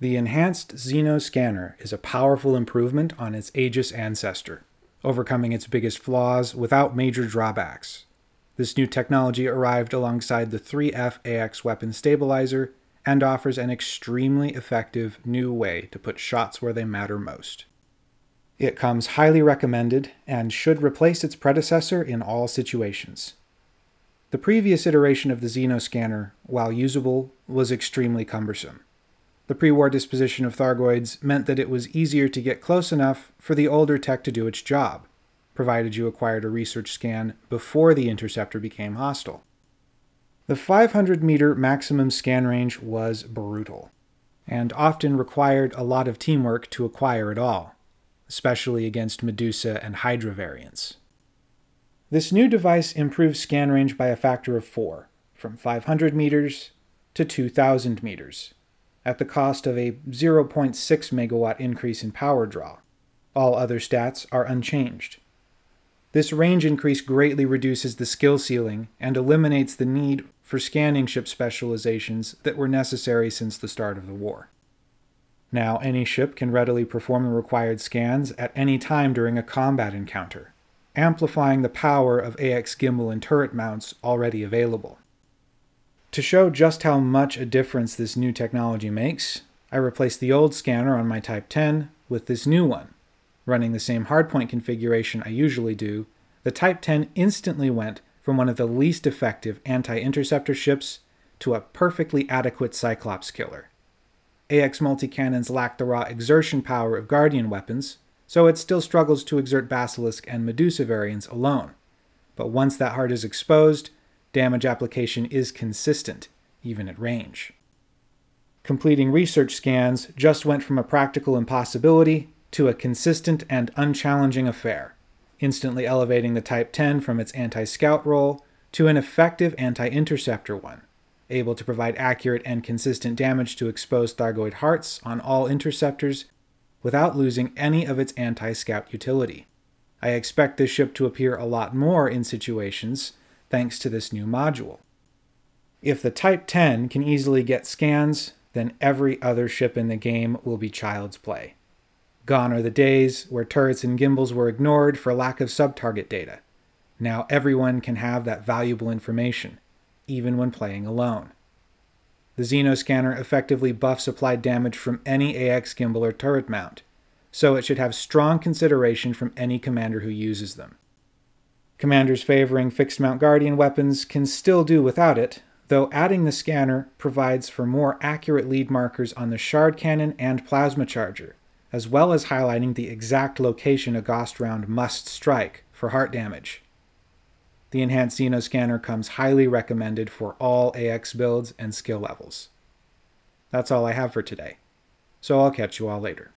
The enhanced Xeno scanner is a powerful improvement on its Aegis ancestor, overcoming its biggest flaws without major drawbacks. This new technology arrived alongside the 3F AX weapon stabilizer and offers an extremely effective new way to put shots where they matter most. It comes highly recommended and should replace its predecessor in all situations. The previous iteration of the Xeno scanner, while usable, was extremely cumbersome. The pre-war disposition of Thargoids meant that it was easier to get close enough for the older tech to do its job, provided you acquired a research scan before the interceptor became hostile. The 500 meter maximum scan range was brutal, and often required a lot of teamwork to acquire it all, especially against Medusa and Hydra variants. This new device improves scan range by a factor of 4, from 500 meters to 2,000 meters, at the cost of a 0.6 megawatt increase in power draw. All other stats are unchanged. This range increase greatly reduces the skill ceiling and eliminates the need for scanning ship specializations that were necessary since the start of the war. Now, any ship can readily perform the required scans at any time during a combat encounter, amplifying the power of AX gimbal and turret mounts already available. To show just how much a difference this new technology makes, I replaced the old scanner on my Type 10 with this new one. Running the same hardpoint configuration I usually do, the Type 10 instantly went from one of the least effective anti-interceptor ships to a perfectly adequate Cyclops killer. AX multi-cannons lack the raw exertion power of Guardian weapons, so it still struggles to exert Basilisk and Medusa variants alone. But once that heart is exposed, damage application is consistent, even at range. Completing research scans just went from a practical impossibility to a consistent and unchallenging affair, instantly elevating the Type 10 from its anti scout role to an effective anti interceptor one, able to provide accurate and consistent damage to exposed Thargoid hearts on all interceptors without losing any of its anti scout utility. I expect this ship to appear a lot more in situations thanks to this new module. If the Type 10 can easily get scans, then every other ship in the game will be child's play. Gone are the days where turrets and gimbals were ignored for lack of sub-target data. Now everyone can have that valuable information, even when playing alone. The Xeno scanner effectively buffs applied damage from any AX gimbal or turret mount, so it should have strong consideration from any commander who uses them. Commanders favoring fixed mount Guardian weapons can still do without it, though adding the scanner provides for more accurate lead markers on the Shard Cannon and Plasma Charger, as well as highlighting the exact location a Gauss round must strike for heart damage. The Enhanced Xeno Scanner comes highly recommended for all AX builds and skill levels. That's all I have for today, so I'll catch you all later.